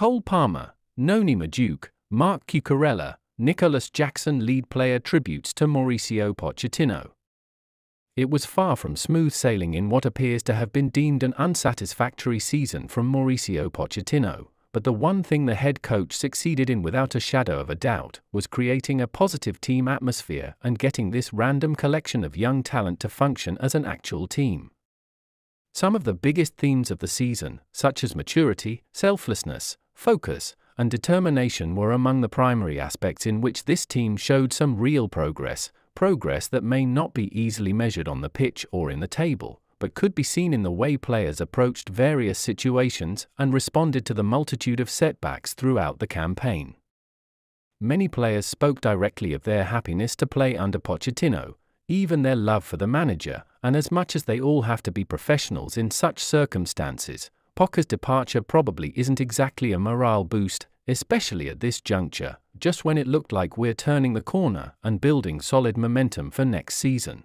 Cole Palmer, Noni Madueke, Marc Cucurella, Nicolas Jackson lead player tributes to Mauricio Pochettino. It was far from smooth sailing in what appears to have been deemed an unsatisfactory season from Mauricio Pochettino, but the one thing the head coach succeeded in without a shadow of a doubt was creating a positive team atmosphere and getting this random collection of young talent to function as an actual team. Some of the biggest themes of the season, such as maturity, selflessness, focus, and determination, were among the primary aspects in which this team showed some real progress, progress that may not be easily measured on the pitch or in the table, but could be seen in the way players approached various situations and responded to the multitude of setbacks throughout the campaign. Many players spoke directly of their happiness to play under Pochettino, even their love for the manager, and as much as they all have to be professionals in such circumstances, Pocker's departure probably isn't exactly a morale boost, especially at this juncture, just when it looked like we're turning the corner and building solid momentum for next season.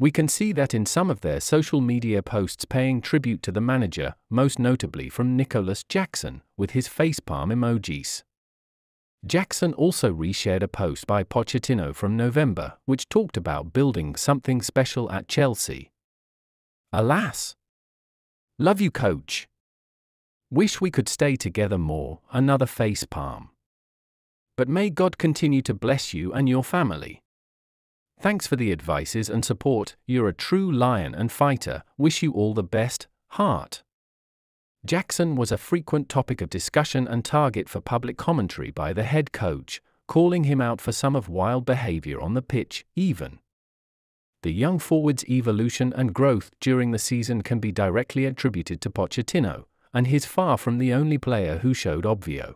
We can see that in some of their social media posts paying tribute to the manager, most notably from Nicolas Jackson, with his facepalm emojis. Jackson also reshared a post by Pochettino from November, which talked about building something special at Chelsea. Alas! Love you, coach. Wish we could stay together more, another face palm. But may God continue to bless you and your family. Thanks for the advices and support, you're a true lion and fighter, wish you all the best, heart. Jackson was a frequent topic of discussion and target for public commentary by the head coach, calling him out for some of wild behavior on the pitch, even. The young forward's evolution and growth during the season can be directly attributed to Pochettino, and he's far from the only player who showed obvio.